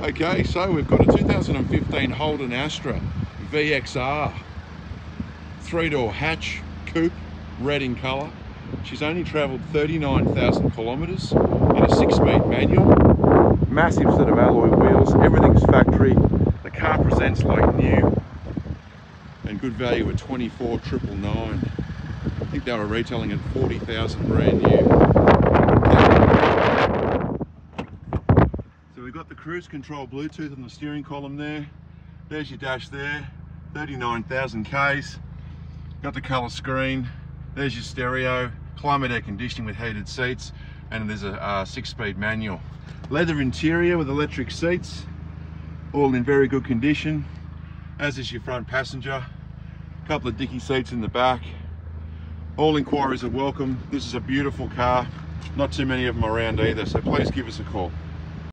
Okay, so we've got a 2015 Holden Astra VXR. Three-door hatch, coupe, red in colour. She's only travelled 39,000 kilometres in a six-speed manual. Massive set of alloy wheels, everything's factory. The car presents like new and good value at 24,999. I think they were retailing at 40,000 brand new. So we've the cruise control Bluetooth on the steering column there. There's your dash there, 39,000 Ks. Got the colour screen. There's your stereo, climate air conditioning with heated seats, and there's a, six-speed manual. Leather interior with electric seats, all in very good condition, as is your front passenger. Couple of dicky seats in the back. All inquiries are welcome. This is a beautiful car. Not too many of them around either, so please give us a call.